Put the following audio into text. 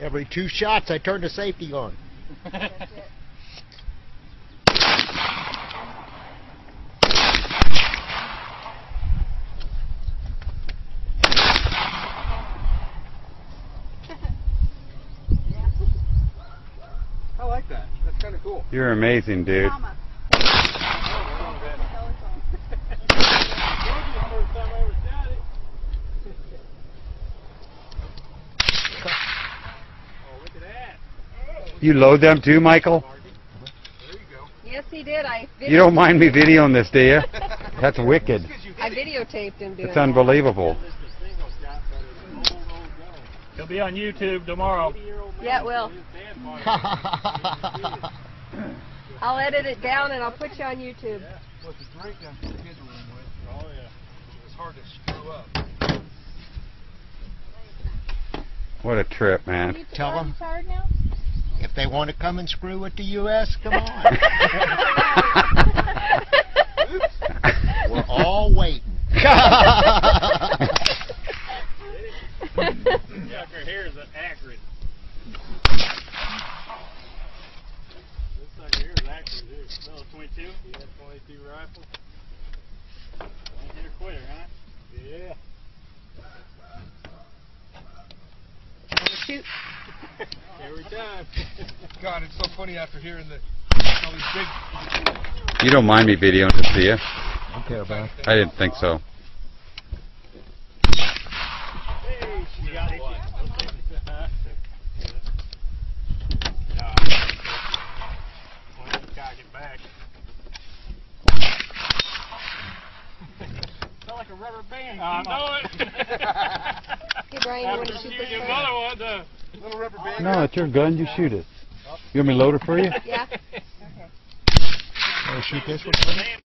Every two shots, I turn the safety on. I like that. That's kind of cool. You're amazing, dude. You load them too, Michael? Yes, he did. I You don't mind me videoing this, do you? That's wicked. I videotaped him doing It's unbelievable. He'll be on YouTube tomorrow. Yeah, it will. I'll edit it down and I'll put you on YouTube. With the drink I'm scheduling with. Oh, yeah. It's hard to screw up. What a trip, man. Tell them if they want to come and screw with the U.S., come on. We're all waiting. Yeah, her hair is accurate. This sucker here is accurate, too. Oh, 22? Yeah, 22 rifle. One hitter quitter, huh? Yeah. Shoot. Every time. God, it's so funny after hearing the all these big. You don't mind me videoing this, do you? I don't care about I didn't think so. Like a rubber band. Uh, I know it. Hey, Brian, you want to shoot this Your first? mother wanted to. Little rubber band. No, it's your gun. You shoot it. You want me to load it for you? Yeah. Want to shoot this one?